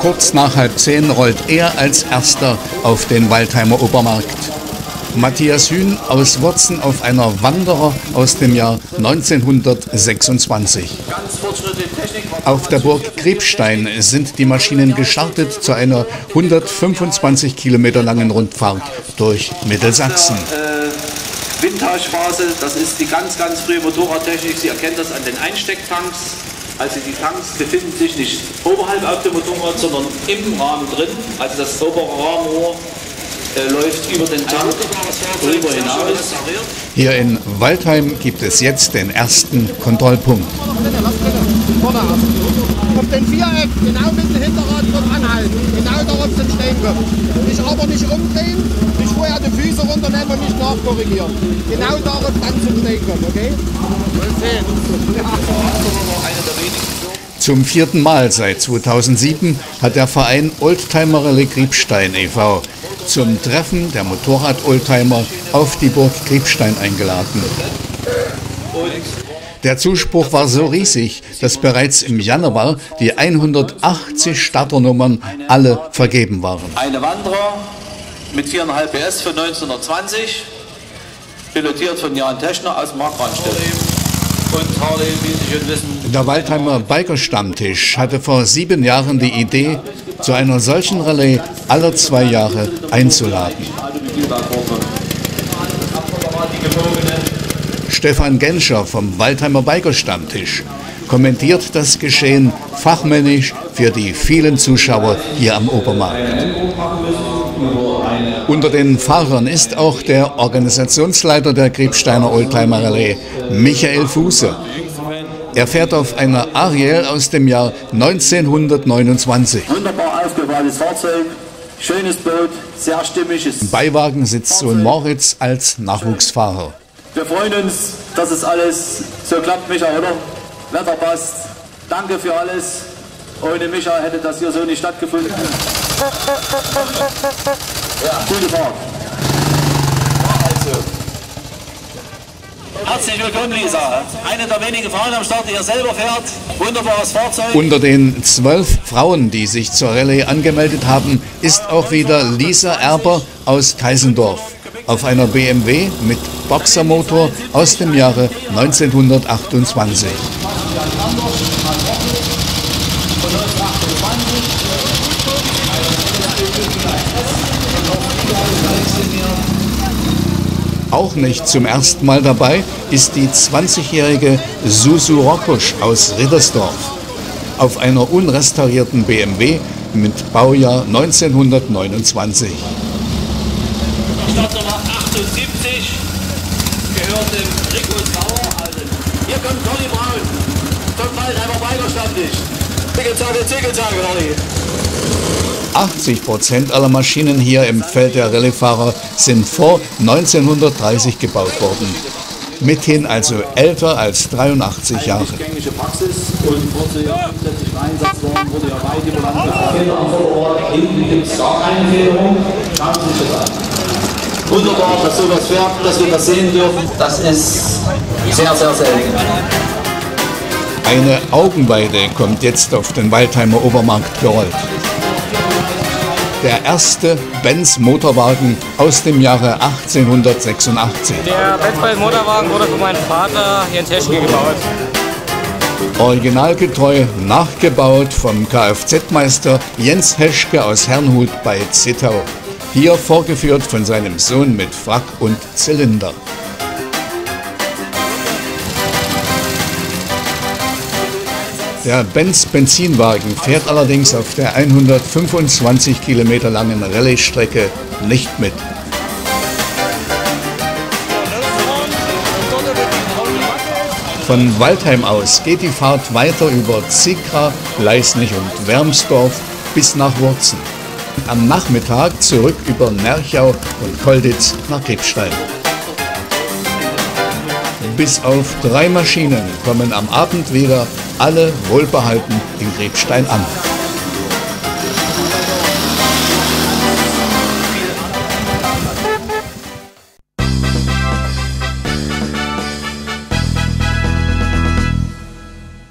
Kurz nach halb zehn rollt er als erster auf den Waldheimer Obermarkt. Matthias Hühn aus Wurzen auf einer Wanderer aus dem Jahr 1926. Auf der Burg Krebstein sind die Maschinen gestartet zu einer 125 Kilometer langen Rundfahrt durch Mittelsachsen. Äh, Windtauschphase, das ist die ganz, ganz frühe Motorradtechnik. Sie erkennt das an den Einstecktanks. Also die Tanks befinden sich nicht oberhalb auf dem Motorrad, sondern im Rahmen drin. Also das obere Rahmenrohr äh, läuft über den Tank drüber hinaus. Hier in Waldheim gibt es jetzt den ersten Kontrollpunkt. Auf den Viereck, genau mit dem Hinterrad dort anhalten, genau darauf zum Stehen kommen. Nicht aber nicht umdrehen, nicht vorher die Füße runternehmen und nicht nachkorrigieren. Genau darauf dann zum Stehen kommen, okay? Mal sehen. Zum vierten Mal seit 2007 hat der Verein Oldtimer Rallye Kriebstein e.V. zum Treffen der Motorrad-Oldtimer auf die Burg Kriebstein eingeladen. Der Zuspruch war so riesig, dass bereits im Januar die 180 Starternummern alle vergeben waren. Eine Wanderer mit 4,5 PS von 1920, pilotiert von Jan Teschner aus Markranstädt. Und Harley, wissen. Der Waldheimer Biker-Stammtisch hatte vor sieben Jahren die Idee, zu einer solchen Rallye alle zwei Jahre einzuladen. Stefan Genscher vom Waldheimer Biker-Stammtisch kommentiert das Geschehen fachmännisch für die vielen Zuschauer hier am Obermarkt. Unter den Fahrern ist auch der Organisationsleiter der Krebsteiner Oldtimer Rallye, Michael Fuße. Er fährt auf einer Ariel aus dem Jahr 1929. Wunderbar aufgebautes Fahrzeug, schönes Boot, sehr stimmig. Im Beiwagen sitzt Sohn Moritz als Nachwuchsfahrer. Wir freuen uns, dass es alles so klappt, Micha, oder? Wetter passt. Danke für alles. Ohne Micha hätte das hier so nicht stattgefunden. Ja, gute Fahrt. Also. Herzlich willkommen, Lisa. Eine der wenigen Frauen am Start, die hier selber fährt. Wunderbares Fahrzeug. Unter den zwölf Frauen, die sich zur Rallye angemeldet haben, ist auch wieder Lisa Erber aus Teisendorf auf einer BMW mit Boxermotor aus dem Jahre 1928. Auch nicht zum ersten Mal dabei ist die 20-jährige Susu Rokusch aus Riddersdorf auf einer unrestaurierten BMW mit Baujahr 1929. Startnummer 78 gehört dem Rico Sauer. Hier kommt Conny Braun. Kommt bald einmal Weigerstammtisch. Zickelzage, Zickelzage, Conny. 80 Prozent aller Maschinen hier im Feld der Rallyefahrer sind vor 1930 gebaut worden. Mithin also älter als 83 Jahre. An. Wunderbar, dass sowas fährt, dass wir das sehen dürfen. Das ist sehr, sehr selten. Eine Augenweide kommt jetzt auf den Waldheimer Obermarkt gerollt. Der erste Benz Motorwagen aus dem Jahre 1886. Der Benz Motorwagen wurde von meinem Vater Jens Heschke gebaut. Originalgetreu nachgebaut vom Kfz-Meister Jens Heschke aus Herrnhut bei Zittau. Hier vorgeführt von seinem Sohn mit Frack und Zylinder. Der Benz Benzinwagen fährt allerdings auf der 125 Kilometer langen Rallye-Strecke nicht mit. Von Waldheim aus geht die Fahrt weiter über Zikra, Leisnig und Wermsdorf bis nach Wurzen. Am Nachmittag zurück über Nerchau und Kolditz nach Krippstein. Bis auf drei Maschinen kommen am Abend wieder alle wohlbehalten in Grebstein an.